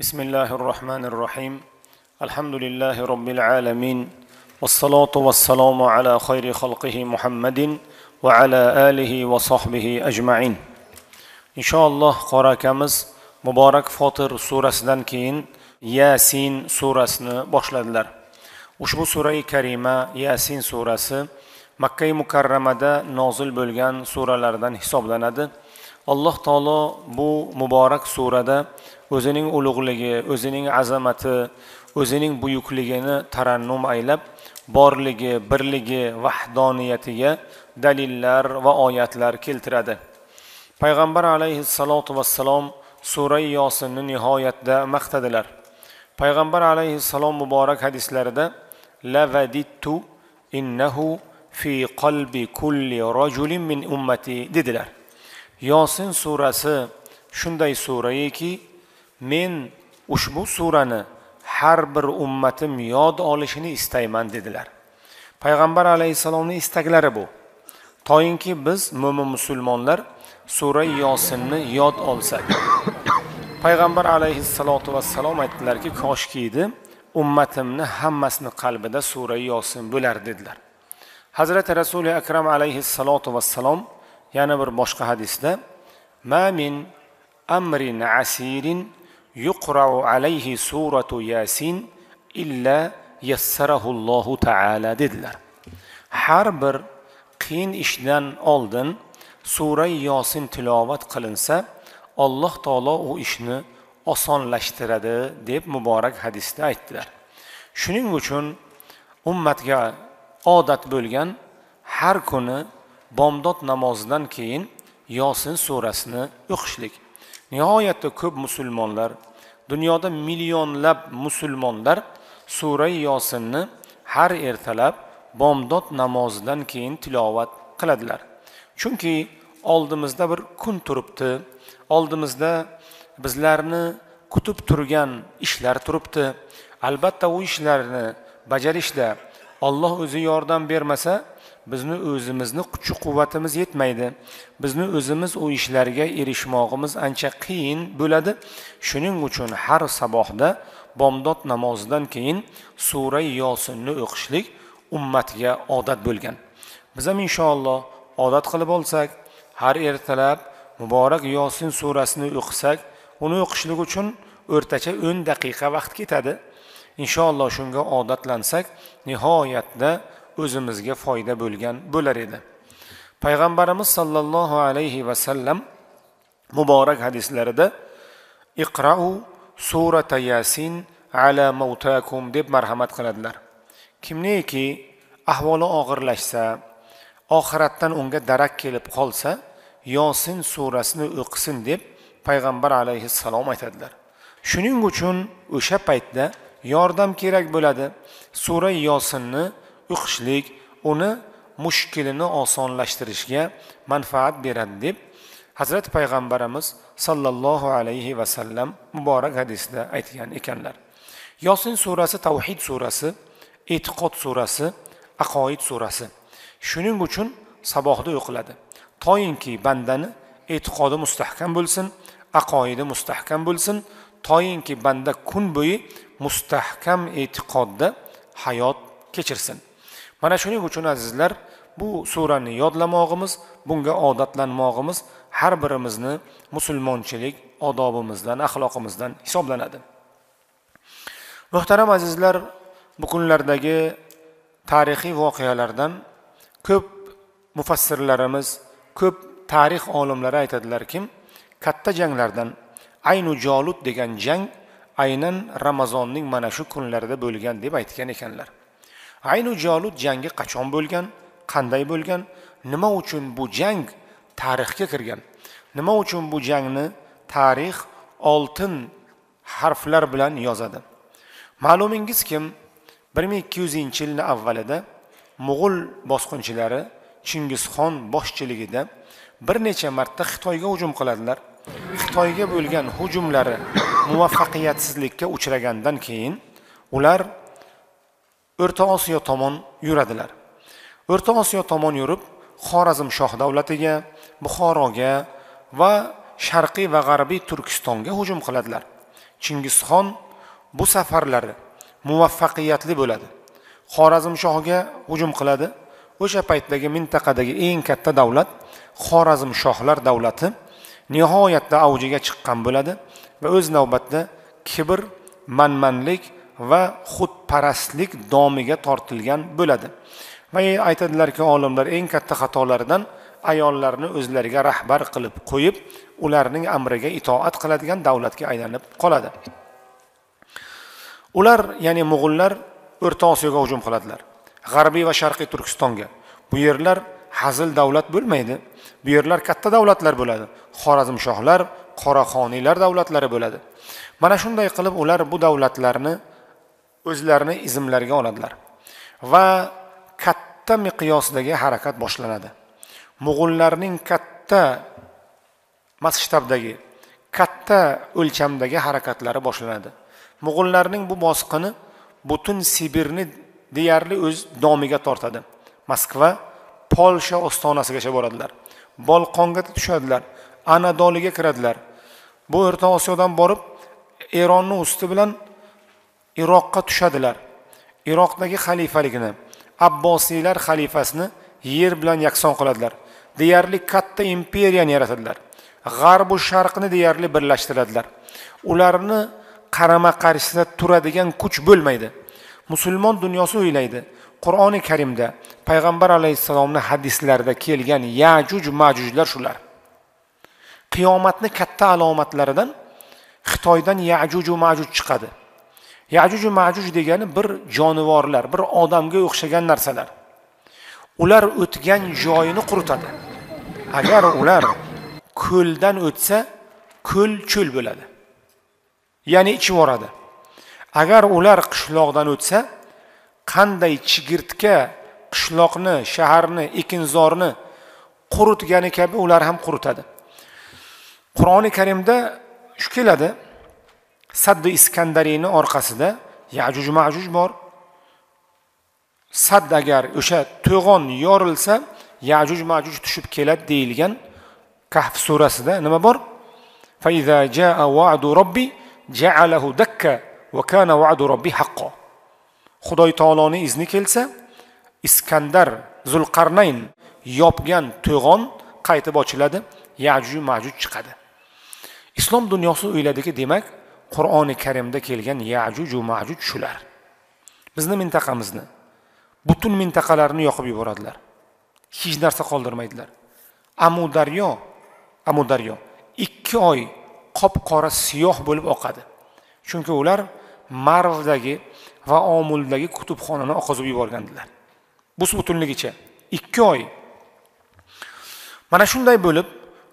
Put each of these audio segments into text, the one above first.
بسم الله الرحمن الرحيم الحمد لله رب العالمين والصلاة والسلام على خير خلقه محمد وعلى آله وصحبه أجمعين إن شاء الله قراكمز muborak fotir surasidan keyin yasin surasini boshladilar ushbu surai karima yasin surasi makkai mukarramada nozil bo'lgan suralardan hisoblanadi alloh taolo bu muborak surada o'zining ulug'ligi o'zining azamati o'zining buyukligini tarannum aylab borligi birligi vahdoniyatiga dalillar va oyatlar keltiradi. Payg'ambar alayhissalotu vassalom sura yosinni nihoyatda maqtadilar. Payg'ambar alayhissalom muborak hadislarida lavadittu innahu fi qalbi kulli rajulin min ummati dedilar. Yosin surasi shunday suraiki men ushbu surani har bir ummatim yod olishini istayman dedilar. Payg'ambar alayhissalomni istaklari bu. Toinki biz mo'min musulmonlar sura yosinni yod olsak. Payg'ambar alayhissalotu vassalom aytdilarki koshkiydi ummatimni hammasini qalbida sura yosin bo'lar dedilar. Hazrati rasuli akram alayhissalotu vassalom yana bir boshqa hadisda ma min amrin asirin yuqrau alayhi suratu yasin illa yassarahullohu taala dedilar. Har bir qiyin ishdan oldin sura yosin tilovat qilinsa alloh taolo u ishni osonlashtiradi deb muborak hadisda aytdilar. Shuning uchun ummatga odat bo'lgan har kuni bomdod namozidan keyin yosin surasini o'qishlik nihoyatda ko'p musulmonlar dunyoda millionlab musulmonlar suray yosinni har ertalab bomdod namozidan keyin tilovat qiladilar. Chunki oldimizda bir kun turibdi oldimizda bizlarni kutib turgan ishlar turibdi. Albatta u ishlarni bajarishda olloh o'zi yordam bermasa bizni o'zimizni kuchi quvvatimiz yetmaydi. Bizni o'zimiz u ishlarga erishmog'imiz ancha qiyin bo'ladi. Shuning uchun har sabohda bomdod namozidan keyin sura yosinni o'qishlik ummatga odat bo'lgan. Biz ham inshaalloh odat qilib olsak har ertalab muborak yosin surasini o'qisak uni o'qishlik uchun o'rtacha o'n daqiqa vaqt ketadi. Inshaalloh shunga odatlansak nihoyatda o'zimizga foyda bo'lgan bo'lar edi. Payg'ambarimiz sollallohu alayhi vasallam muborak hadislarida iqrau surata yasin ala mavtakum deb marhamat qiladilar. Kimniki ahvoli og'irlashsa oxiratdan unga darak kelib qolsa yosin surasini o'qisin deb payg'ambar alayhissalom aytadilar. Shuning uchun o'sha paytda yordam kerak bo'ladi. Sura yosinni o'qishlik uni mushkilini osonlashtirishga manfaat beradi deb hazrati payg'ambarimiz sollallohu alayhi vasallam muborak hadisda aytgan ekanlar. Yosin surasi tavhid surasi e'tiqod surasi aqoid surasi shuning uchun sabohda o'qiladi. Toyinki bandani e'tiqodi mustahkam bo'lsin aqoidi mustahkam bo'lsin toyinki banda kun bo'yi mustahkam e'tiqodda hayot kechirsin. Mana shuning uchun azizlar bu surani yodlamog'imiz bunga odatlanmog'imiz har birimizni musulmonchilik odobimizdan axloqimizdan hisoblanadi. Muhtaram azizlar bu kunlardagi tarixiy voqealardan ko'p mufassirlarimiz ko'p tarix olimlari aytadilarki katta janglardan aynu jolut degan jang aynan ramazonning mana shu kunlarida bo'lgan deb aytgan ekanlar. Aynu jolut jangi qachon bo'lgan qanday bo'lgan nima uchun bu jang tarixga kirgan nima uchun bu jangni tarix oltin harflar bilan yozadi. Ma'lumingiz kim? bir ming ikki yuzinchi yilni avvalida mo'g'ul bosqinchilari chingizxon boshchiligida bir necha marta xitoyga hujum qiladilar. Xitoyga bo'lgan hujumlari muvaffaqiyatsizlikka uchragandan keyin ular o'rta osiyo tomon yuradilar. O'rta osiyo tomon yurib xorazm shoh davlatiga buxoroga va sharqiy va g'arbiy turkistonga hujum qiladilar. Chingizxon bu safarlari muvaffaqiyatli bo'ladi. Xorazmshohga hujum qiladi. O'sha paytdagi mintaqadagi eng katta davlat xorazm shohlar davlati nihoyatda avjiga chiqqan bo'ladi va o'z navbatida kibr manmanlik va xudparastlik domiga tortilgan bo'ladi. Va aytadilarki olimlar eng katta xatolaridan ayollarni o'zlariga rahbar qilib qo'yib ularning amriga itoat qiladigan davlatga aylanib qoladi. Ular ya'ni mo'g'ullar o'rta osiyoga hujum qiladilar. G'arbiy va sharqiy turkistonga. Bu yerlar hazil davlat bo'lmaydi. Bu yerlar katta davlatlar bo'ladi. Xorazmshohlar qoraxoniylar davlatlari bo'ladi. Mana shunday qilib ular bu davlatlarni o'zlarini izmlariga oladilar va katta miqyosdagi harakat boshlanadi. Mo'g'ullarning katta masshtabdagi katta o'lchamdagi harakatlari boshlanadi. Mo'g'ullarning bu bosqini butun sibirni deyarli o'z domiga tortadi. Moskva polsha ostonasigacha boradilar. Bolqonga tushadilar anadoliga kiradilar. Bu o'rta osiyodan borib eronni usti bilan iroqqa tushadilar. Iroqdagi xalifalikni abbosiylar xalifasini yer bilan yakson qiladilar. Deyarli katta imperiyani yaratadilar. G'arbu sharqni deyarli birlashtiradilar. Ularni qarama qarshisida turadigan kuch bo'lmaydi. Musulmon dunyosi o'ylaydi. Qur'oni karimda payg'ambar alayhissalomni hadislarida kelgan yajuj majujlar shular. Qiyomatni katta alomatlaridan xitoydan yajuju majuj chiqadi. Yajuju majuj degani bir jonivorlar bir odamga o'xshagan narsalar. Ular o'tgan joyini quritadi. Agar ular ko'ldan o'tsa ko'l cho'l bo'ladi. Ya'ni ichib yuboradi agar ular qishloqdan o'tsa qanday chigirtka qishloqni shaharni ekinzorni quritgani kabi ular ham quritadi. Qur'oni karimda shu keladi. Saddi iskandariyni orqasida yajuj majuj bor. Sadd agar o'sha to'g'on yorilsa yajuj majuj tushib keladi deyilgan kahf surasida nima bor? Xudoy taoloni izni kelsa iskandar zulqarnayn yopgan to'g'on qaytib ochiladi yajuj majuj chiqadi. Islom dunyosi o'yladiki demak qur'oni karimda kelgan yajuju majuj shular. Bizni mintaqamizni butun mintaqalarni yoqib yuboradilar. Hech narsa qoldirmaydilar. Amudaryo amudaryo ikki oy qop qora siyoh bo'lib oqadi. Chunki ular marvdagi va omuldagi kutubxonani oqizib yuborgandilar. Bu butunligicha ikki oy. Mana shunday bo'lib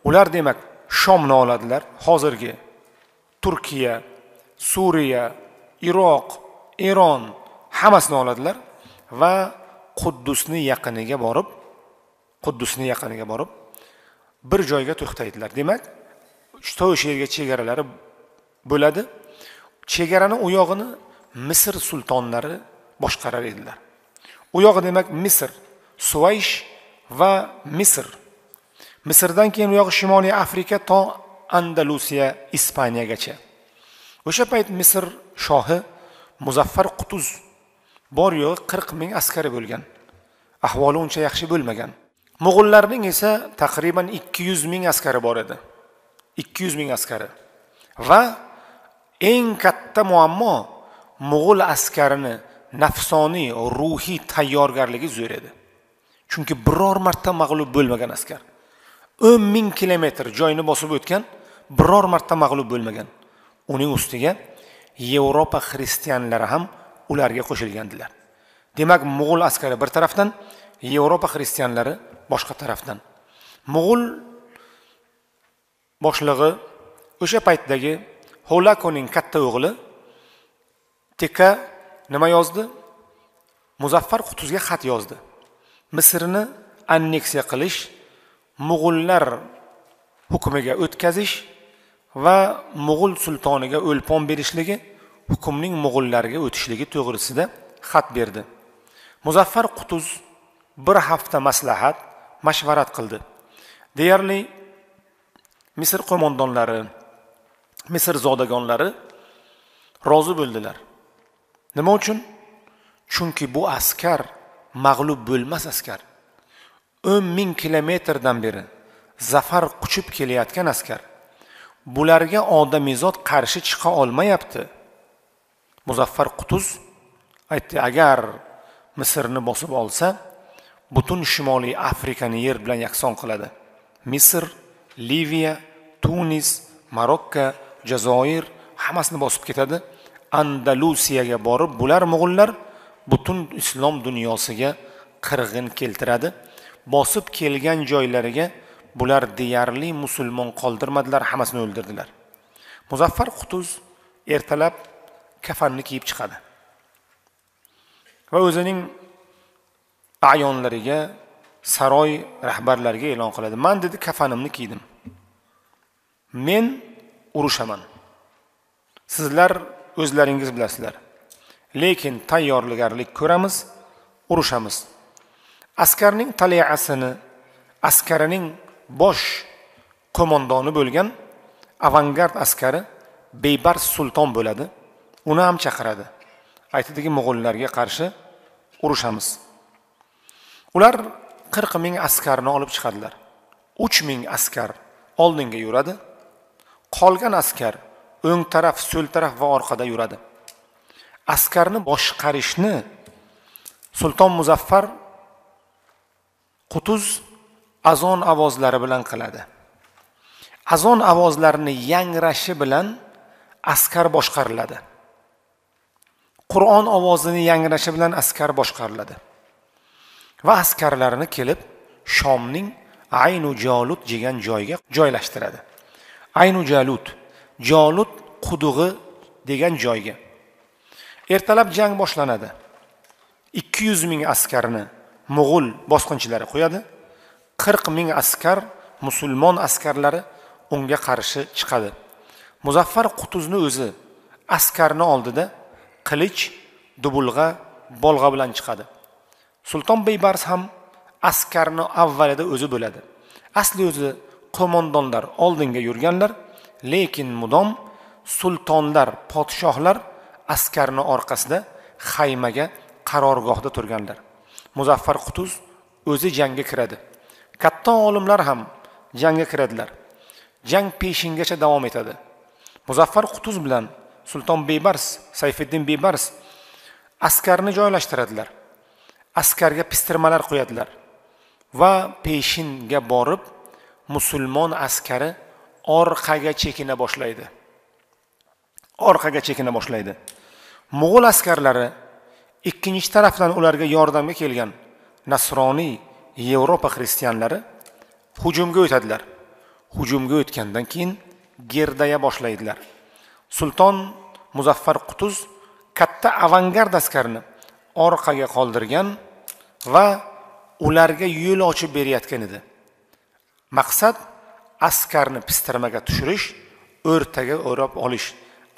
ular demak shomni oladilar. Hozirgi turkiya suriya iroq eron hammasini oladilar va quddusni yaqiniga borib quddusni yaqiniga borib bir joyga to'xtaydilar. Demak o'sha yerga chegaralari bo'ladi. Chegarani u yog'ini misr sultonlari boshqarar edilar. U yog'i demak misr suvaysh va misr. Misrdan keyin u yog'i shimoliy afrika to andalusiya ispaniyagacha o'sha payt misr shohi muzaffar qutuz bor yo'g'i qirq ming askari bo'lgan. Ahvoli uncha yaxshi bo'lmagan. Mo'g'ullarning esa taqriban ikki yuz ming askari bor edi. Ikki yuz ming askari. Va eng katta muammo mo'g'ul askarini nafsoniy ruhiy tayyorgarligi zo'r edi. Chunki biror marta mag'lub bo'lmagan askar. O'n ming kilometr joyni bosib o'tgan biror marta mag'lub bo'lmagan. Uning ustiga yevropa xristianlari ham ularga qo'shilgandilar. Demak mo'g'ul askari bir tarafdan yevropa xristianlari boshqa tarafdan. Mo'g'ul boshlig'i o'sha paytdagi holakoning katta o'g'li teka nima yozdi? Muzaffar qutuzga xat yozdi. Misrni anneksiya qilish mo'g'ullar hukmiga o'tkazish va mo'g'ul sultoniga o'lpon berishligi hukmning mo'g'ullarga o'tishligi to'g'risida xat berdi. Muzaffar qutuz bir hafta maslahat mashvarat qildi. Deyarli misr qo'mondonlari misr zodagonlari rozi bo'ldilar. Nima uchun? Chunki bu askar mag'lub bo'lmas askar. O'n ming kilometrdan beri zafar quchib kelayotgan askar bularga odamizod qarshi chiqa olmayapti. Muzaffar qutuz aytdi agar misrni bosib olsa butun shimoliy afrikani yer bilan yakson qiladi. Misr liviya tunis marokka jazoir hammasini bosib ketadi. Andalusiyaga borib bular mo'g'ullar butun islom dunyosiga qirg'in keltiradi. Bosib kelgan joylariga bular deyarli musulmon qoldirmadilar hammasini o'ldirdilar. Muzaffar qutuz ertalab kafanni kiyib chiqadi. Va o'zining ayonlariga saroy rahbarlariga e'lon qiladi. Man dedi kafanimni kiydim. Men urushaman. Sizlar o'zlaringiz bilasizlar. Lekin tayyorgarlik ko'ramiz urushamiz. Askarning taliasini askarining bosh qo'mondoni bo'lgan avangard askari beybars sulton bo'ladi. Uni ham chaqiradi. Aytadiki mo'g'ullarga qarshi urushamiz. Ular qirq ming askarni olib chiqadilar. Uch ming askar oldinga yuradi. Qolgan askar o'ng taraf so'l taraf va orqada yuradi. Askarni boshqarishni sulton muzaffar qutuz azon ovozlari bilan qiladi. Azon ovozlarini yangrashi bilan askar boshqariladi. Qur'on ovozini yangrashi bilan askar boshqariladi. Va askarlarini kelib shomning aynu jolut degan joyga joylashtiradi. Aynu jalut jolut qudug'i degan joyga. Ertalab jang boshlanadi. ikki yuz ming askarni mo'g'ul bosqinchilari qo'yadi. Qirq ming askar musulmon askarlari unga qarshi chiqadi. Muzaffar qutuzni o'zi askarni oldida qilich dubulg'a bolg'a bilan chiqadi. Sulton beybars ham askarni avvalida o'zi bo'ladi. Asli o'zi qo'mondonlar oldinga yurganlar lekin mudom sultonlar podshohlar askarni orqasida xaymaga qarorgohda turganlar. Muzaffar qutuz o'zi jangga kiradi. Katta olimlar ham jangga kiradilar. Jang peshingacha davom etadi. Muzaffar qutuz bilan sulton bebars sayfiddin bebars askarni joylashtiradilar. Askarga pistirmalar qo'yadilar va peshinga borib musulmon askari orqaga chekina boshlaydi. Orqaga chekina boshlaydi. Mo'g'ul askarlari ikkinchi tarafdan ularga yordamga kelgan nasroniy yevropa xristianlari hujumga o'tadilar. Hujumga o'tgandan keyin gerdaya boshlaydilar. Sulton muzaffar qutuz katta avangard askarini orqaga qoldirgan va ularga yo'l ochib berayotgan edi. Maqsad askarni pistirmaga tushirish o'rtaga o'rab olish.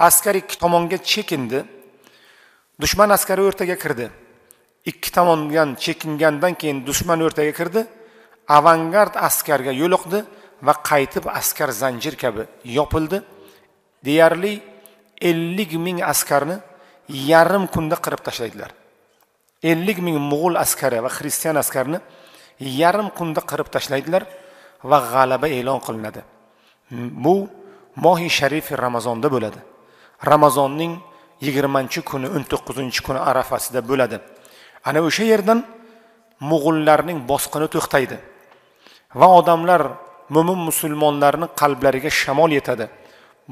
Askar ikki tomonga chekindi. Dushman askari o'rtaga kirdi. Ikki tomondan chekingandan keyin dushman o'rtaga kirdi avangard askarga yo'liqdi va qaytib askar zanjir kabi yopildi. Deyarli ellik ming askarni yarim kunda qirib tashlaydilar. Ellik ming mo'g'ul askari va xristian askarini yarim kunda qirib tashlaydilar va g'alaba e'lon qilinadi. Bu mohi sharifi ramazonda bo'ladi. Ramazonning yigirmanchi kuni o'n to'qqizinchi kuni arafasida bo'ladi. Ana o'sha yerdan mo'g'ullarning bosqini to'xtaydi va odamlar mo'min musulmonlarni qalblariga shamol yetadi.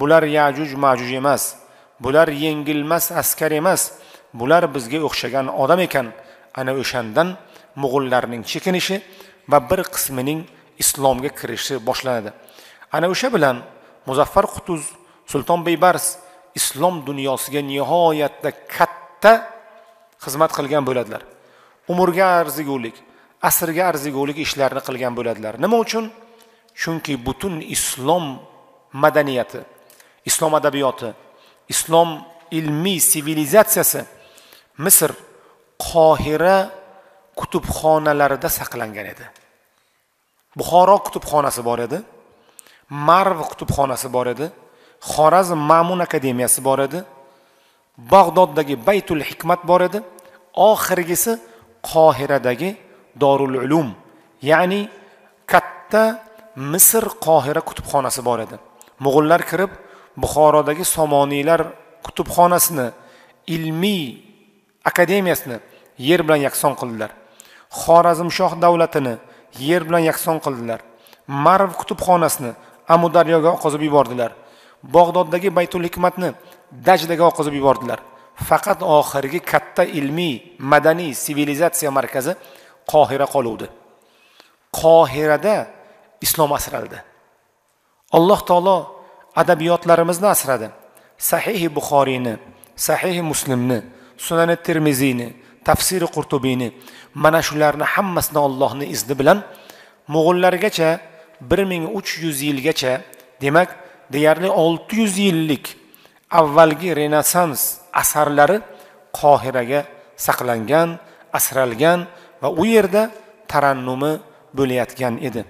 Bular yajuj majuj emas bular yengilmas askar emas bular bizga o'xshagan odam ekan. Ana o'shandan mo'g'ullarning chekinishi va bir qismining islomga kirishi boshlanadi. Ana o'sha bilan muzaffar qutuz sulton beybars islom dunyosiga nihoyatda katta xizmat qilgan bo'ladilar. Umrga arzigulik asrga arzigulik ishlarni qilgan bo'ladilar. Nima uchun? Chunki butun islom madaniyati islom adabiyoti islom ilmiy sivilizatsiyasi misr qohira kutubxonalarida saqlangan edi. Buxoro kutubxonasi bor edi marv kutubxonasi bor edi xorazm ma'mun akademiyasi bor edi. Bag'doddagi baytul hikmat bor edi. Oxirgisi qohiradagi dorul ulum ya'ni katta misr qohira kutubxonasi bor edi. Mo'g'ullar kirib buxorodagi somoniylar kutubxonasini ilmiy akademiyasini yer bilan yakson qildilar. Xorazmshoh davlatini yer bilan yakson qildilar. Marv kutubxonasini amudaryoga oqizib yubordilar. Bog'doddagi baytul hikmatni dajdaga oqizib yubordilar. Faqat oxirgi katta ilmiy madaniy sivilizatsiya markazi qohira qoluvdi. Qohirada islom asraldi alloh taolo adabiyotlarimizni asradi. Sahihi buxoriyni sahihi muslimni sunani termiziyni tafsiri qurtubiyni mana shularni hammasini ollohni izni bilan mo'g'ullargacha bir ming uch yuz yilgacha demak deyarli olti yuz yillik avvalgi renessans asarlari qohiraga saqlangan asralgan va u yerda tarannumi bo'layotgan edi.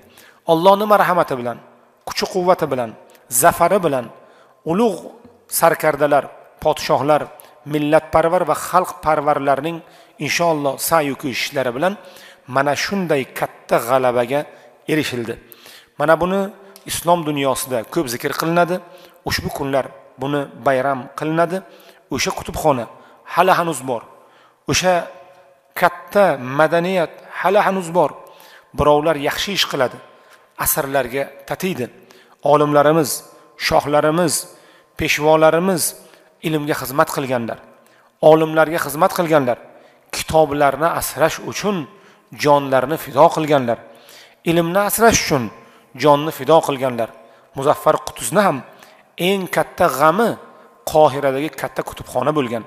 Allohning marhamati bilan kuchi quvvati bilan zafari bilan ulug' sarkardalar podshohlar millatparvar va xalqparvarlarning inshaalloh sayu ko'chishlari bilan mana shunday katta g'alabaga erishildi. Mana buni islom dunyosida ko'p zikr qilinadi. Ushbu kunlar buni bayram qilinadi. O'sha kutubxona hali hanuz bor. O'sha katta madaniyat hali hanuz bor. Birovlar yaxshi ish qiladi. Asrlarga tatiydi. Olimlarimiz shohlarimiz peshvolarimiz ilmga xizmat qilganlar. Olimlarga xizmat qilganlar. Kitoblarni asrash uchun jonlarini fido qilganlar. Ilmni asrash uchun jonni fido qilganlar. Muzaffar qutuzni ham eng katta g'ami qohiradagi katta kutubxona bo'lgan.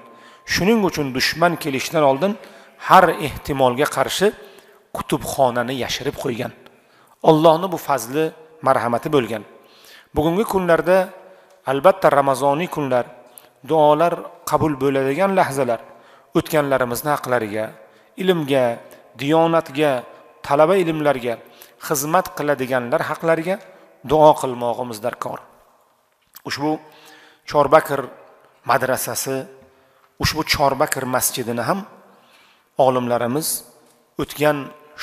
Shuning uchun dushman kelishidan oldin har ehtimolga qarshi kutubxonani yashirib qo'ygan. Ollohni bu fazli marhamati bo'lgan. Bugungi kunlarda albatta ramazoniy kunlar duolar qabul bo'ladigan lahzalar o'tganlarimizni haqlariga ilmga diyonatga talaba ilmlarga xizmat qiladiganlar haqlariga duo qilmog'imiz darkor. Ushbu chorbakr madrasasi ushbu chorbakr masjidini ham olimlarimiz o'tgan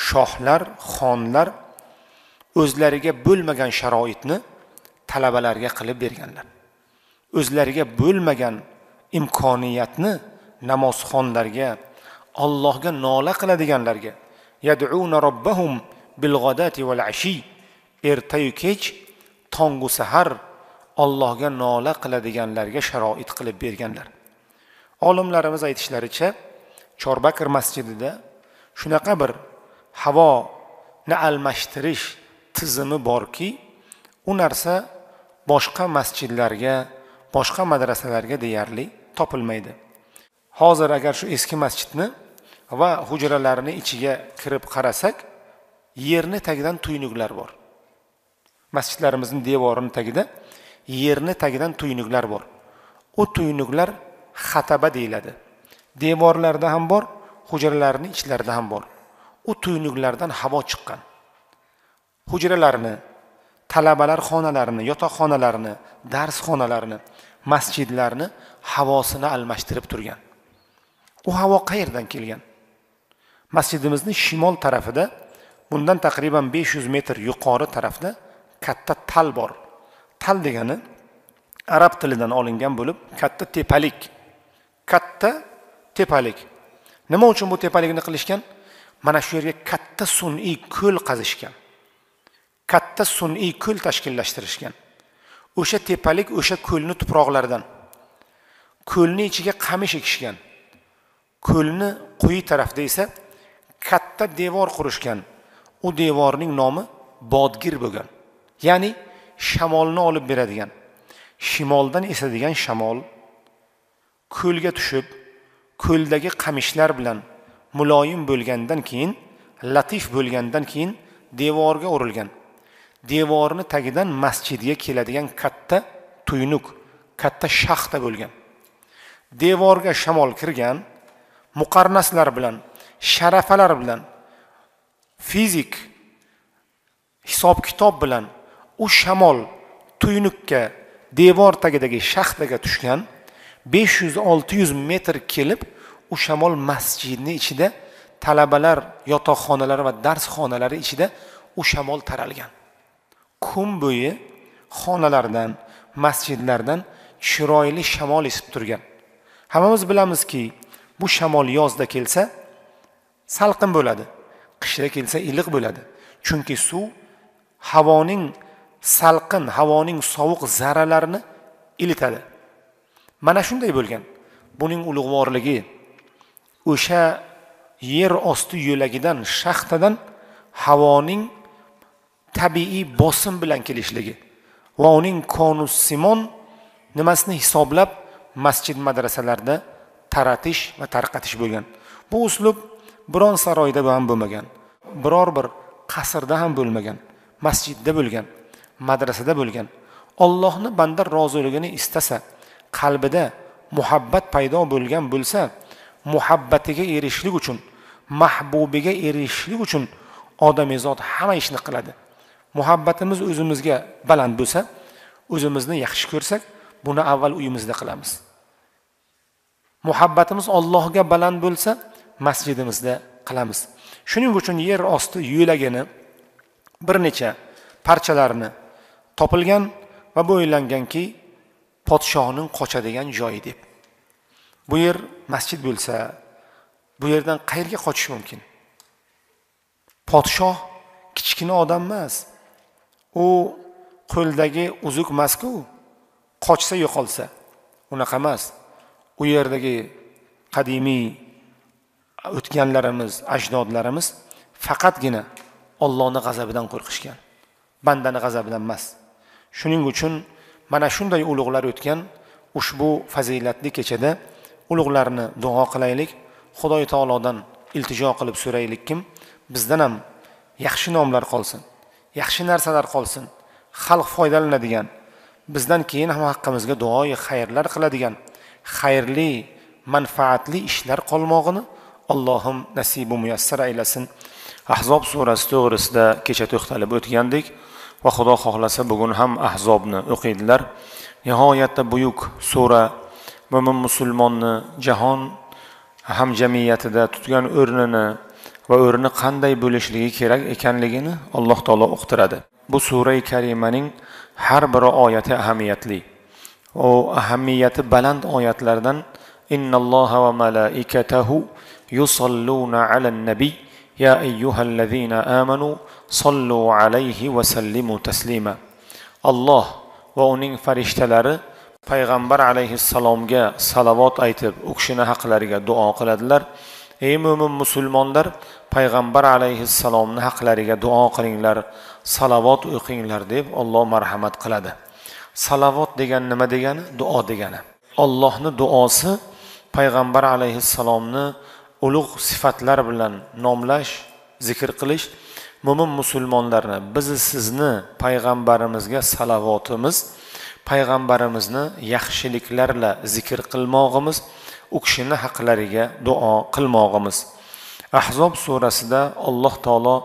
shohlar xonlar o'zlariga bo'lmagan sharoitni talabalarga qilib berganlar. O'zlariga bo'lmagan imkoniyatni namozxonlarga allohga nola qiladiganlarga yaduna robbahum bilg'odati val ashi ertayu kech tongu sahar ollohga nola qiladiganlarga sharoit qilib berganlar. Olimlarimiz aytishlaricha chorbakir masjidida shunaqa bir havoni almashtirish tizimi borki u narsa boshqa masjidlarga boshqa madrasalarga deyarli topilmaydi. Hozir agar shu eski masjidni va hujralarni ichiga kirib qarasak yerni tagidan tuynuklar bor. Masjidlarimizni devorini tagida yerni tagidan tuynuklar bor. U tuynuklar xataba deyiladi. Devorlarda ham bor hujralarni ichlarida ham bor. U tuynuklardan havo chiqqan. Hujralarni talabalar xonalarini yotoqxonalarini dars xonalarini masjidlarni havosini almashtirib turgan. U havo qayerdan kelgan? Masjidimizni shimol tarafida bundan taqriban besh yuz metr yuqori tarafda katta tal bor. Tal degani arab tilidan olingan bo'lib katta tepalik. Katta tepalik. Nima uchun bu tepalikni qilishgan? Mana shu yerga katta sun'iy ko'l qazishgan. Katta sun'iy ko'l tashkillashtirishgan. O'sha tepalik o'sha ko'lni tuproqlaridan. Ko'lni ichiga qamish ekishgan. Ko'lni quyi tarafda esa katta devor qurishgan. U devorning nomi bodgir bo'lgan. Ya'ni shamolni olib beradigan. Shimoldan esadigan shamol ko'lga tushib ko'ldagi qamishlar bilan muloyim bo'lgandan keyin latif bo'lgandan keyin devorga urilgan. Devorni tagidan masjidga keladigan katta tuynuk katta shaxta bo'lgan. Devorga shamol kirgan muqarnaslar bilan sharafalar bilan fizik hisob kitob bilan u shamol tuynukka devor tagidagi shaxtaga tushgan besh yuz olti yuz metr kelib u shamol masjidni ichida talabalar yotoqxonalari va dars xonalari ichida u shamol taralgan. Kun bo'yi xonalardan masjidlardan chiroyli shamol esib turgan. Hammamiz bilamizki bu shamol yozda kelsa salqin bo'ladi. Qishda kelsa iliq bo'ladi. Chunki suv havoning salqin havoning sovuq zarralarini ilitadi. Mana shunday bo'lgan. Buning ulug'vorligi o'sha yer osti yo'lagidan shaxtadan havoning tabiiy bosim bilan kelishligi va uning konus simon nimasini hisoblab masjid madrasalarda taratish va tarqatish bo'lgan. Bu uslub biron saroyda ham bo'lmagan biror bir qasrda ham bo'lmagan masjidda bo'lgan madrasada bo'lgan ollohni banda roziligini istasa qalbida muhabbat paydo bo'lgan bo'lsa muhabbatiga erishishlik uchun mahbubiga erishishlik uchun odamizod hamma ishni qiladi. Muhabbatimiz o'zimizga baland bo'lsa o'zimizni yaxshi ko'rsak buni avval uyimizda qilamiz. Muhabbatimiz ollohga baland bo'lsa masjidimizda qilamiz. Shuning uchun yer osti yo'lagini bir necha parchalarini topilgan va bu o'ylanganki podshohning qochadigan joyi deb. Bu yer masjid bo'lsa bu yerdan qayerga qochish mumkin? Podshoh kichkina odam emas. U qo'ldagi uzuk emasku qochsa yo'qolsa unaqa emas. U yerdagi qadimiy o'tganlarimiz ajdodlarimiz faqatgina ollohni g'azabidan qo'rqishgan bandani g'azabidan emas. Shuning uchun mana shunday ulug'lar o'tgan ushbu fazilatli kechada ulug'larni duo qilaylik. Xudoy taolodan iltijo qilib so'raylikkim bizdan ham yaxshi nomlar qolsin yaxshi narsalar qolsin xalq foydalanadigan bizdan keyin ham haqqimizga duoyi xayrlar qiladigan xayrli manfaatli ishlar qolmog'ini allohim nasibu muyassar aylasin. Ahzob surasi to'g'risida kecha to'xtalib o'tgandik. Va xudo xohlasa bugun ham ahzobni o'qiydilar. Nihoyatda buyuk sura mo'min musulmonni jahon hamjamiyatida tutgan o'rnini va o'rni qanday bo'lishligi kerak ekanligini alloh taolo uqtiradi. Bu surai karimaning har biri oyati ahamiyatli. U ahamiyati baland oyatlardan innalloha va malaikatahu yusalluna على النبي ya ayyuhallazina amanu آمنوا alayhi عليه sallimu taslima alloh va uning farishtalari payg'ambar alayhissalomga salovat aytib u kishini haqlariga duo qiladilar. Ey mo'min musulmonlar payg'ambar alayhissalomni haqlariga duo qilinglar salovat o'qinglar deb olloh marhamat qiladi. Salovat degani nima degani? Duo degani. Ollohni duosi payg'ambar alayhissalomni ulug' sifatlar bilan nomlash zikr qilish mo'min musulmonlarni bizni sizni payg'ambarimizga salavotimiz payg'ambarimizni yaxshiliklarla zikr qilmog'imiz u kishini haqlariga duo qilmog'imiz. Ahzob surasida alloh taolo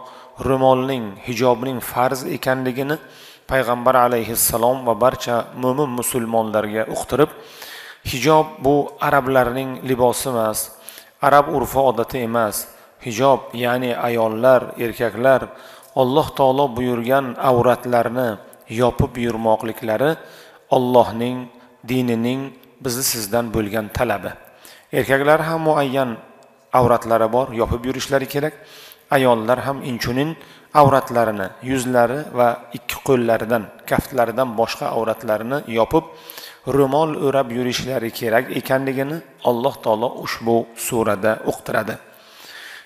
ro'molning hijobning farz ekanligini payg'ambar alayhissalom va barcha mo'min musulmonlarga uqtirib hijob bu arablarning libosi emas arab urfi odati emas. Hijob ya'ni ayollar erkaklar alloh taolo buyurgan avratlarni yopib yurmoqliklari ollohning dinining bizni sizdan bo'lgan talabi. Erkaklar ham muayyan avratlari bor yopib yurishlari kerak. Ayollar ham inchunin avratlarini yuzlari va ikki qo'llaridan kaftlaridan boshqa avratlarini yopib ro'mol o'rab yurishlari kerak ekanligini alloh taolo ushbu surada uqtiradi.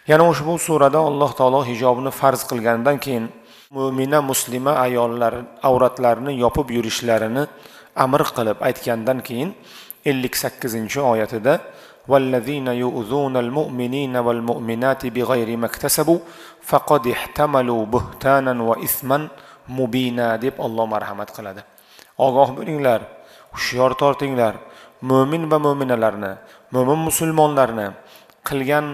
Yana ushbu surada alloh taolo hijobni farz qilganidan keyin mo'mina muslima ayollar avratlarini yopib yurishlarini amr qilib aytgandan keyin ellik sakkizinchi oyatida والذين يؤذون المؤمنين والمؤمنات بغير ما اكتسبوا فقد احتملوا بهتانا واثما مبينا deb Alloh marhamat qiladi ogoh bo'linglar hushyor tortinglar mo'min va mo'minalarni mo'min musulmonlarni qilgan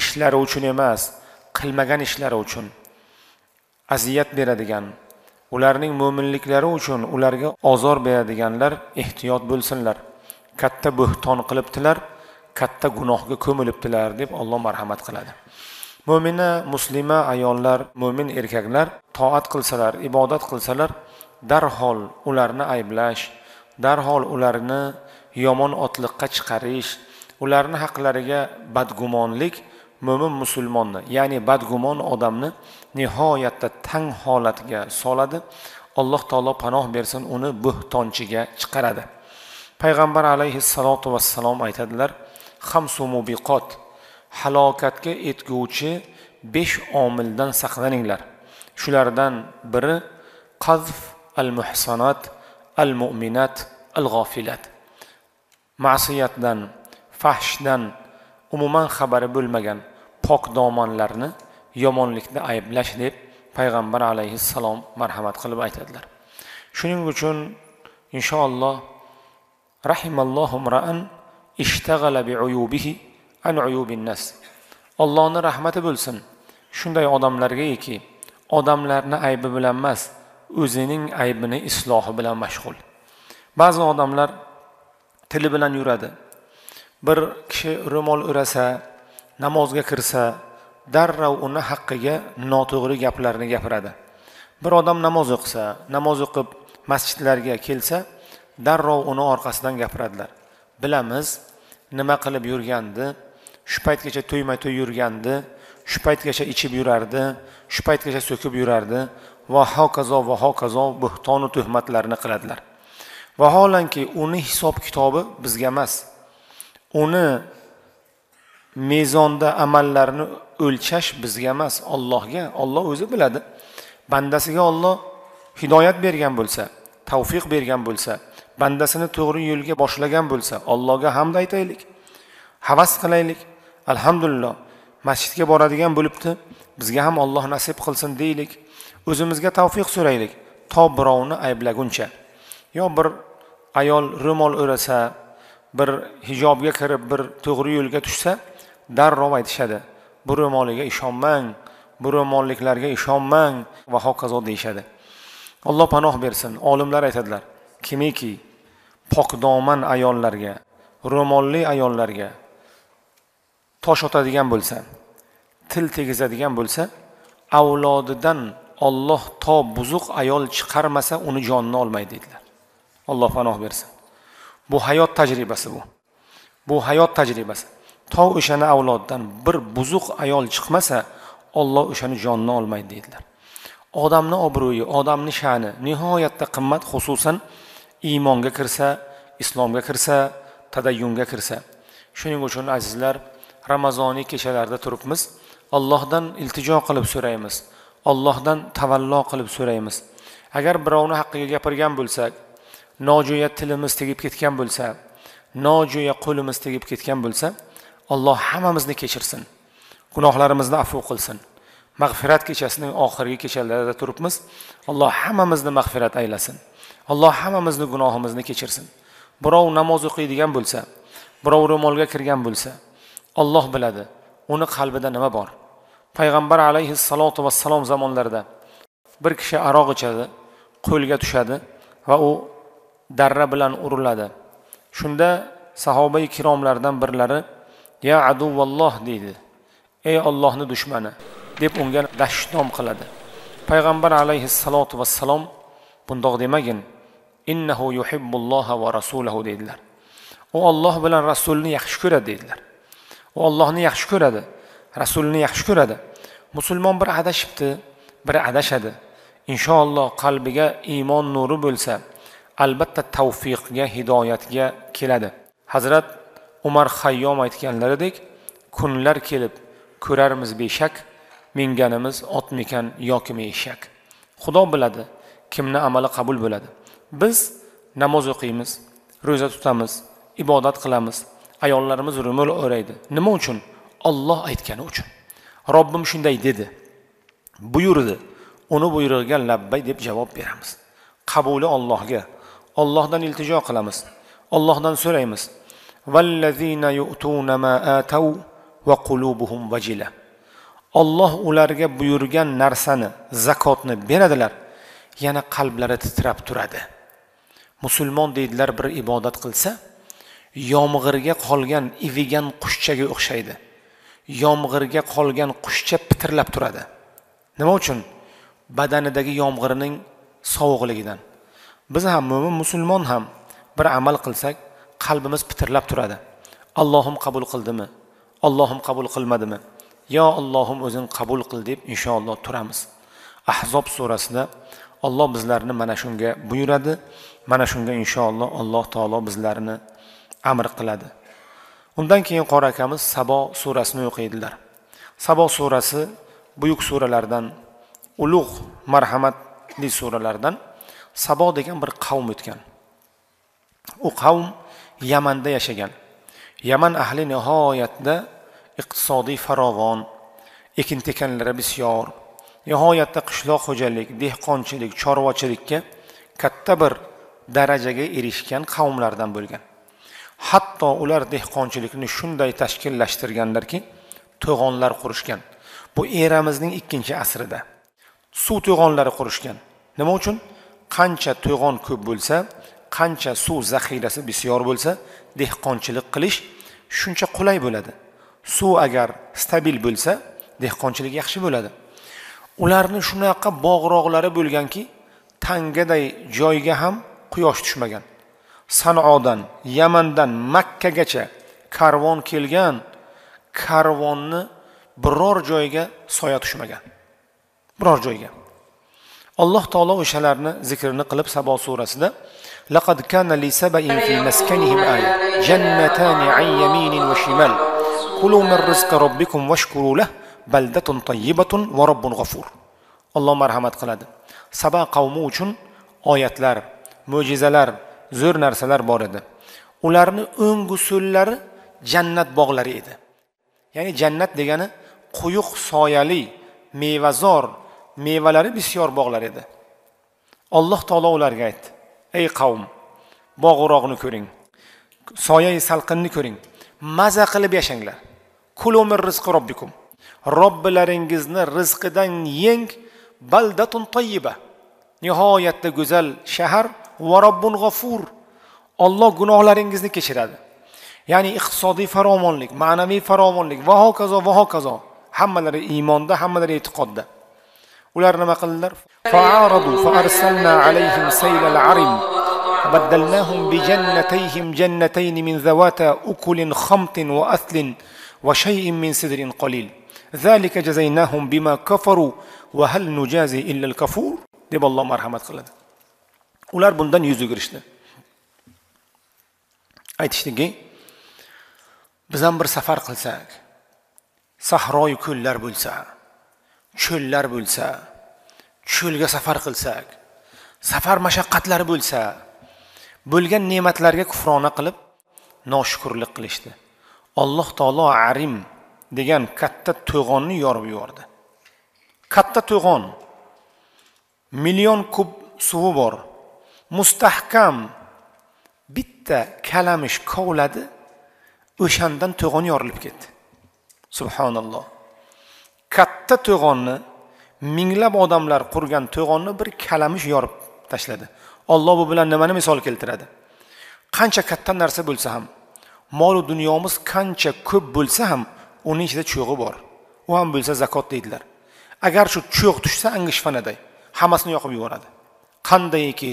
ishlari uchun emas qilmagan ishlari uchun aziyat beradigan ularning mo'minliklari uchun ularga ozor beradiganlar ehtiyot bo'lsinlar katta bo'xton qilibdilar katta gunohga ko'milibdilar deb alloh marhamat qiladi. Mo'mina muslima ayollar mo'min erkaklar toat qilsalar ibodat qilsalar darhol ularni ayblash darhol ularni yomon otliqqa chiqarish ularni haqlariga badgumonlik mo'min musulmonni ya'ni badgumon odamni nihoyatda tang holatga soladi. Alloh taolo panoh bersin uni bo'htonchiga chiqaradi. Payg'ambar alayhissalotu vassalom aytadilar hamsu mubiqot. Halokatga etguvchi besh omildan saqlaninglar. Shulardan biri qazf al muhsanat al mu'minat al g'ofilat ma'siyatdan fahshdan umuman xabari bo'lmagan pok domonlarni yomonlikda ayblash deb payg'ambar alayhissalom marhamat qilib aytadilar. Shuning uchun inshaalloh rahimallohu raan ishtag'ala biuyubihi an uyubin nas ollohni rahmati bo'lsin. Shunday odamlargaki odamlarni aybi bilan emas o'zining aybini islohi bilan mashg'ul. Ba'zi odamlar tili bilan yuradi. Bir kishi ro'mol o'rasa namozga kirsa darrov uni haqqiga noto'g'ri gaplarni gapiradi. Bir odam namoz o'qisa namoz o'qib masjidlarga kelsa darrov uni orqasidan gapiradilar. Bilamiz nima qilib yurgandi. Shu paytgacha to'ymay to'y yurgandi. Shu paytgacha ichib yurardi. Shu paytgacha so'kib yurardi. Va hokazo va hokazo bo'htonu tuhmatlarni qiladilar. Vaholanki uni hisob kitobi bizga emas. Uni mezonda amallarni o'lchash bizga emas. Ollohga olloh o'zi biladi. Bandasiga olloh hidoyat bergan bo'lsa tavfiq bergan bo'lsa bandasini to'g'ri yo'lga boshlagan bo'lsa allohga hamd aytaylik havas qilaylik alhamdulillah masjidga boradigan bo'libdi bizga ham olloh nasib qilsin deylik o'zimizga tavfiq so'raylik to birovni ayblaguncha. Yo bir ayol ro'mol o'rasa bir hijobga kirib bir to'g'ri yo'lga tushsa darrov aytishadi bu ro'moliga ishonmang bu ro'molliklarga ishonmang va hokazo deyishadi. Alloh panoh bersin olimlar aytadilar kimiki pokdoman ayollarga ro'molli ayollarga tosh otadigan bo'lsa til tegizadigan bo'lsa avlodidan olloh to buzuq ayol chiqarmasa uni jonini olmaydi deydilar alloh panoh bersin. Bu hayot tajribasi bu. Bu hayot tajribasi. To o'shani avloddan bir buzuq ayol chiqmasa olloh o'shani jonini olmaydi deydilar odamni obro'yi odamni sha'ni nihoyatda qimmat xususan iymonga kirsa islomga kirsa tadayyunga kirsa. Shuning uchun azizlar ramazoniy kechalarda turibmiz. Allohdan iltijo qilib so'raymiz. Allohdan tavallo qilib so'raymiz. Agar birovni haqqiga gapirgan bo'lsak nojo'ya tilimiz tegib ketgan bo'lsa nojo'ya qo'limiz tegib ketgan bo'lsa alloh hammamizni kechirsin. Gunohlarimizni afv qilsin. Mag'firat kechasining oxirgi kechalarida turibmiz. Alloh hammamizni mag'firat aylasin. Alloh hammamizni gunohimizni kechirsin. Birov namoz o'qiydigan bo'lsa birov ro'molga kirgan bo'lsa olloh biladi uni qalbida nima bor. Payg'ambar alayhissalotu vassalom zamonlarida bir kishi aroq ichadi qo'lga tushadi va u darra bilan uriladi. Shunda sahobai ikromlardan birlari ya aduvalloh deydi. Ey ollohni dushmani deb unga dashnom qiladi. Payg'ambar alayhissalotu vassalom bundoq demagin innahu yuhibbulloha va rasulahu deydilar. U olloh bilan rasulni yaxshi ko'radi deydilar. U ollohni yaxshi ko'radi rasulni yaxshi ko'radi. Musulmon bir adashibdi biri adashadi. Inshaalloh qalbiga iymon nuri bo'lsa albatta tavfiqga hidoyatga keladi. Hazrat umar hayyom aytganlaridek kunlar kelib ko'rarmiz beshak minganimiz otmikan yoki eshak xudo biladi kimni amali qabul bo'ladi. Biz namoz o'qiymiz ro'za tutamiz ibodat qilamiz. Ayollarimiz ro'mol o'raydi. Nima uchun? Olloh aytgani uchun. Robbim shunday dedi. Buyurdi. Uni buyrug'iga labbay deb javob beramiz. Qabuli ollohga ollohdan iltijo qilamiz. Ollohdan so'raymiz. Vallazina yu'tuna va qulubuhum vajila. Olloh ularga buyurgan narsani zakotni beradilar. Yana qalblari titrab turadi. Musulmon deydilar bir ibodat qilsa yomg'irga qolgan ivigan qushchaga o'xshaydi. Yomg'irga qolgan qushcha pitirlab turadi. Nima uchun? Badanidagi yomg'irning sovuqligidan. Biz ham mo'min musulmon ham bir amal qilsak qalbimiz pitirlab turadi. Allohim qabul qildimi? Allohim qabul qilmadimi? Yo allohim o'zing qabul qil deb inshaalloh turamiz. Ahzob surasida olloh bizlarni mana shunga buyuradi. Mana shunga inshaalloh alloh taolo bizlarni amr qiladi. Undan keyin qori akamiz sabo surasini o'qiydilar. Sabo surasi buyuk suralardan ulug' marhamatli suralardan sabo degan bir qavm o'tgan. U qavm yamanda yashagan. Yaman ahli nihoyatda iqtisodiy farovon ekin tekanlari bisyor. Nihoyatda qishloq xo'jalik dehqonchilik chorvachilikka katta bir darajaga erishgan qavmlardan bo'lgan. Hatto ular dehqonchilikni shunday tashkillashtirganlarki to'g'onlar qurishgan. Bu eramizning ikkinchi asrida. Suv to'g'onlari qurishgan. Nima uchun? Qancha to'g'on ko'p bo'lsa qancha suv zaxirasi bisyor bo'lsa dehqonchilik qilish shuncha qulay bo'ladi. Suv agar stabil bo'lsa dehqonchilik yaxshi bo'ladi. Ularni shunaqa bog'roqlari bo'lganki tangaday joyga ham quyosh tushmagan sanodan yamandan makkagacha karvon kelgan karvonni biror joyga soya tushmagan biror joyga alloh taolo o'shalarni zikrini qilib sabo surasida لقد كان لسبإ في مسكنهم آية جنتان عن يمين وشمال كلوا من رزق ربكم واشكروا له بلدة طيبة ورب غفور alloh marhamat qiladi saba qavmi uchun oyatlar mo'jizalar zo'r narsalar bor edi. Ularni o'ngu so'llari jannat bog'lari edi. Ya'ni jannat degani quyuq soyali mevazor mevalari bisyor bog'lar edi. Alloh taolo ularga aytdi ey qavm bog'oroqni ko'ring soyai salqinni ko'ring maza qilib yashanglar. Kulumir rizqi robbikum. Robbilaringizni rizqidan yeng baldatun tayyiba. Nihoyatda go'zal shahar va robbun g'afur olloh gunohlaringizni kechiradi ya'ni iqtisodiy farovonlik ma'naviy farovonlik va hokazo va hokazo hammalari iymonda hammalari e'tiqodda ular nima qildilar فبدلناهم بجنتيهم جنتين من ذواتا أكل خمط وأثل وشيء من سدر قليل ذلك جزيناهم بما كفروا وهل نجازي إلا الكفور deb Alloh marhamat qiladi ular bundan yuz o'girishdi. Aytishdiki biz ham bir safar qilsak sahroyu ko'llar bo'lsa cho'llar bo'lsa cho'lga safar qilsak safar mashaqqatlari bo'lsa bo'lgan ne'matlarga kufrona qilib noshukurlik qilishdi. Alloh taolo arim degan katta to'g'onni yorib yubordi. Katta to'g'on. Million kub suvi bor. Mustahkam bitta kalamish kovladi o'shandan to'g'on yorilib ketdi. Subhanalloh. Katta to'g'onni minglab odamlar qurgan to'g'onni bir kalamish yorib tashladi. Olloh bu bilan nimani misol keltiradi? Qancha katta narsa bo'lsa ham molu dunyomiz qancha ko'p bo'lsa ham uning ichida cho'g'i bor. U ham bo'lsa zakot deydilar. Agar shu cho'g' tushsa angishfanaday hammasini yoqib yuboradi. Qandayki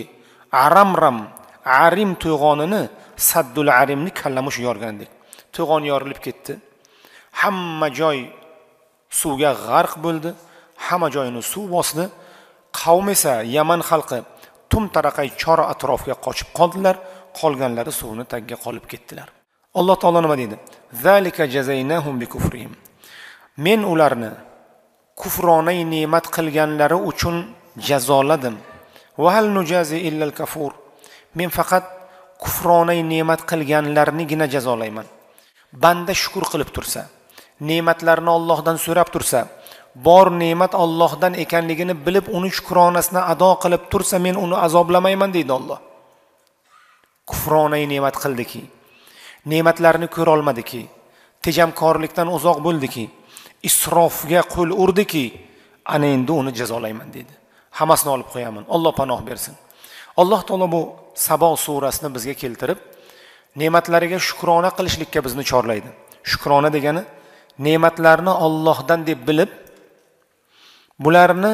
aramram arim to'g'onini saddul arimni kallamush yorgandek to'g'on yorilib ketdi. Hamma joy suvga g'arq bo'ldi. Hamma joyini suv bosdi. Qavm esa yaman xalqi tum taraqay chor atrofga qochib qoldilar. Qolganlari suvni tagiga qolib ketdilar. Alloh taolo nima deydi? Zalika jazaynahum bi kufrihim men ularni kufronay ne'mat qilganlari uchun jazoladim. Va hal nujazi illal kafur. Men faqat kufronay ne'mat qilganlarnigina jazolayman. Banda shukur qilib tursa ne'matlarni ollohdan so'rab tursa bor ne'mat ollohdan ekanligini bilib uni shukronasini ado qilib tursa men uni azoblamayman deydi olloh kufronay ne'mat qildiki ne'matlarni ko'rolmadiki tejamkorlikdan uzoq bo'ldiki isrofga qo'l urdiki ana endi uni jazolayman deydi. Hammasini olib qo'yaman. Olloh panoh bersin. Alloh taolo bu sabo surasini bizga keltirib ne'matlariga shukrona qilishlikka bizni chorlaydi. Shukrona degani ne'matlarni ollohdan deb bilib bularni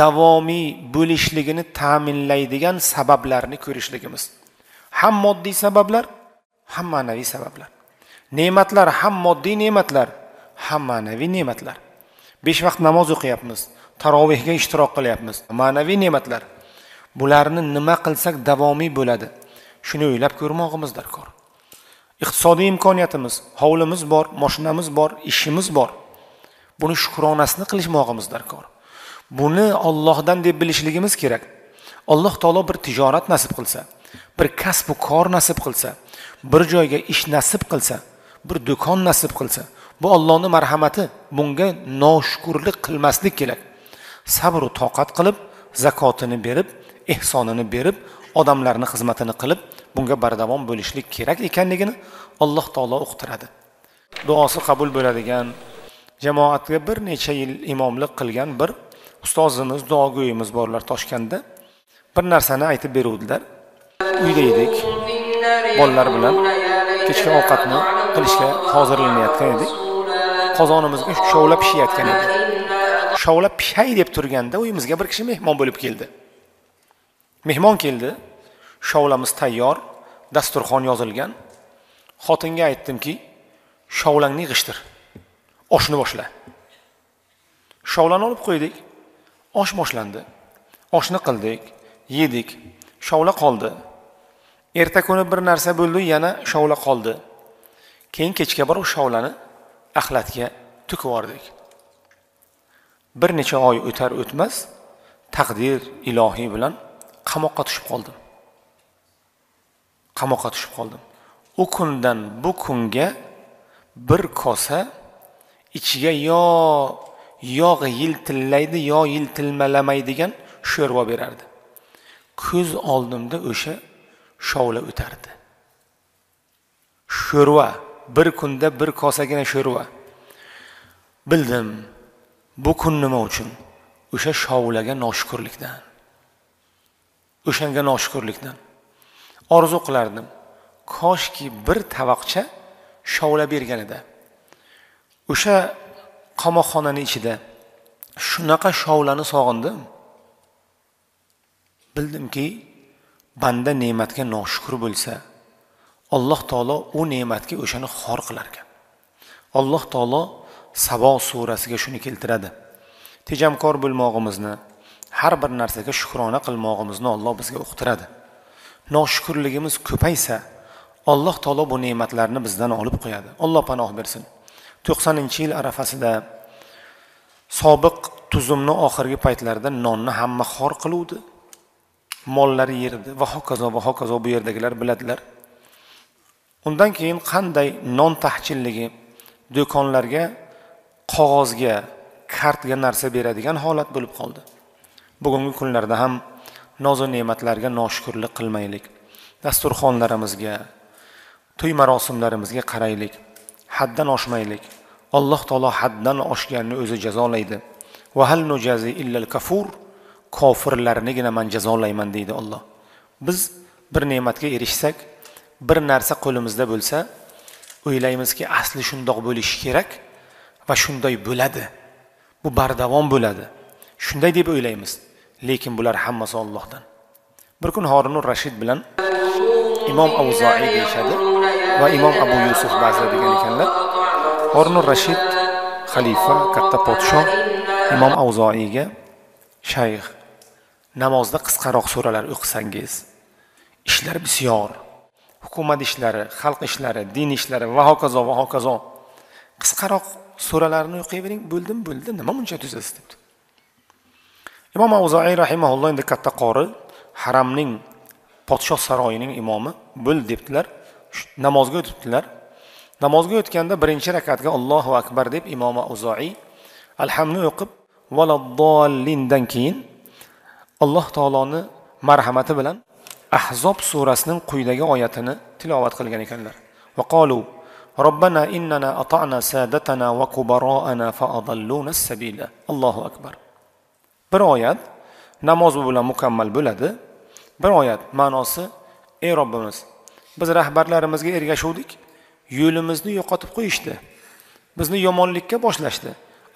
davomiy bo'lishligini ta'minlaydigan sabablarni ko'rishligimiz. Ham moddiy sabablar ham ma'naviy sabablar. Ne'matlar ham moddiy ne'matlar ham ma'naviy ne'matlar. Besh vaqt namoz o'qiyapmiz. Tarovehga ishtirok qilyapmiz. Ma'naviy ne'matlar. Bularni nima qilsak davomiy bo'ladi? Shuni o'ylab ko'rmog'imiz darkor. Iqtisodiy imkoniyatimiz hovlimiz bor moshinamiz bor ishimiz bor. Buni shukronasini qilishmog'imiz darkor. Buni ollohdan deb bilishligimiz kerak. Alloh taolo bir tijorat nasib qilsa bir kasbu kor nasib qilsa bir joyga ish nasib qilsa bir do'kon nasib qilsa bu ollohni marhamati bunga noshukurlik qilmaslik kerak. Sabru toqat qilib zakotini berib ehsonini berib odamlarni xizmatini qilib bunga bardavom bo'lishlik kerak ekanligini alloh taolo uqtiradi. Duosi qabul bo'ladigan jamoatga bir necha yil imomlik qilgan bir ustozimiz duogo'yimiz borlar toshkentda. Bir narsani aytib beruvdilar. Uyda edik bolalar bilan kechki ovqatni qilishga hozirlanayotgan edik. Qozonimizga shovla pishayotgan edi. Kovlab pishay deb turganda uyimizga bir kishi mehmon bo'lib keldi. Mehmon keldi. Shovlamiz tayyor dasturxon yozilgan. Xotinga aytdimki shovlangni yig'ishtir. Oshni boshla. Shovlani olib qo'ydik. Osh boshlandi. Oshni qildik yedik. Shovla qoldi. Erta kuni bir narsa bo'ldi yana shovla qoldi. Keyin kechga borib shovlani axlatga tukib yubordik. Bir necha oy o'tar o'tmas taqdir ilohiy bilan qamoqqa tushib qoldim. Qamoqqa tushib qoldim. U kundan bu kunga bir kosa ichiga yo yog' yiltillaydi yo yiltilmalamaydigan sho'rva berardi. Ko'z oldimda o'sha shovla o'tardi. Sho'rva bir kunda bir kosagina sho'rva. Bildim bu kun nima uchun? O'sha shovlaga noshukurlikdan. O'shanga noshukurlikdan. Orzu qilardim. Koshki bir tavoqcha shovla berganida. O'sha qamoqxonani ichida shunaqa shovlani sog'indim. Bildimki banda ne'matga noshukur bo'lsa alloh taolo u ne'matga o'shani xor qilar ekan alloh taolo sabo surasiga shuni keltiradi. Tejamkor bo'lmog'imizni har bir narsaga shukrona qilmog'imizni olloh bizga uqtiradi. Noshukurligimiz ko'paysa alloh taolo bu ne'matlarni bizdan olib qo'yadi. Alloh panoh bersin. To'qsoninchi yil arafasida sobiq tuzumni oxirgi paytlarida nonni hamma xor qiluvdi. Mollari yerdi va hokazo va hokazo bu yerdagilar biladilar. Undan keyin qanday non tahchilligi do'konlarga qog'ozga kartga narsa beradigan holat bo'lib qoldi. Bugungi kunlarda ham nozu ne'matlarga noshukurlik qilmaylik. Dasturxonlarimizga to'y marosimlarimizga qaraylik. Haddan oshmaylik. Alloh taolo haddan oshganni o'zi jazolaydi. Vahal nujazi illal kafur kofirlarnigina man jazolayman deydi olloh biz bir ne'matga erishsak bir narsa qo'limizda bo'lsa o'ylaymizki asli shundoq bo'lishi kerak. Va shunday bo'ladi. Bu bardavom bo'ladi. Shunday deb o'ylaymiz lekin bular hammasi ollohdan bir kun horinur rashid bilan imom avzoiy deyishadi va imom abu yusuf ba'zilar degan ekanlar. Horinur rashid xalifa katta podshoh imom avzoiyga shayx namozda qisqaroq suralar o'qisangiz ishlar bisyor. Hukumat ishlari xalq ishlari din ishlari va hokazo va hokazo. Qisqaroq suralarni o'qiyvering bo'ldim bo'ldi nima buncha tuzasiz debdi. Imom avzoiy rahimaulloh endi katta qori haramning podshoh saroyining imomi bo'l debdilar. Namozga o'tibdilar. Namozga o'tganda birinchi rakatga allohu akbar deb imom avzoiy alhamni o'qib valaddollindan keyin alloh taoloni marhamati bilan ahzob surasining quyidagi oyatini tilovat qilgan ekanlar. robbana innana ata'na sadatana va kubaroana fa adalluna sabila. Allohu akbar. Bir oyat namoz bilan mukammal bo'ladi. Bir oyat ma'nosi ey robbimiz biz rahbarlarimizga ergashuvdik. Yo'limizni yo'qotib qo'yishdi. Bizni yomonlikka boshlashdi.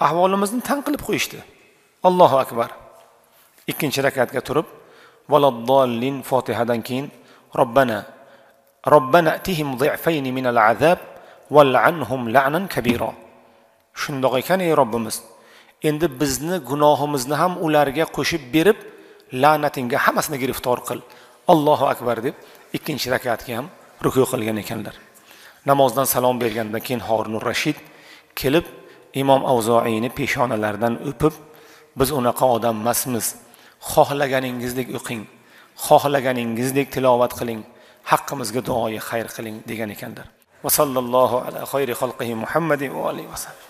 Ahvolimizni tanqilib qo'yishdi. Allohu akbar. Ikkinchi rakatga turib valaddallin fotihadan keyin robbana robbana atihim min al azab shundoq ekan ey robbimiz. Endi bizni gunohimizni ham ularga qo'shib berib la'natingga hammasini giriftor qil. Allohu akbar deb ikkinchi rakatga ham ruku qilgan ekanlar. Namozdan salom bergandan keyin horinur rashid kelib imom avzoiyni peshonalaridan o'pib biz unaqa odam emasmiz. Xohlaganingizdek o'qing. Xohlaganingizdek tilovat qiling. Haqqimizga duoyi xayr qiling. degan ekanlar. Va sallallohu ala xayri xalqihi muhammadin va alihi vasallam